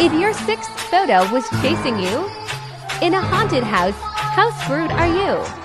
If your sixth photo was chasing you, in a haunted house, how screwed are you?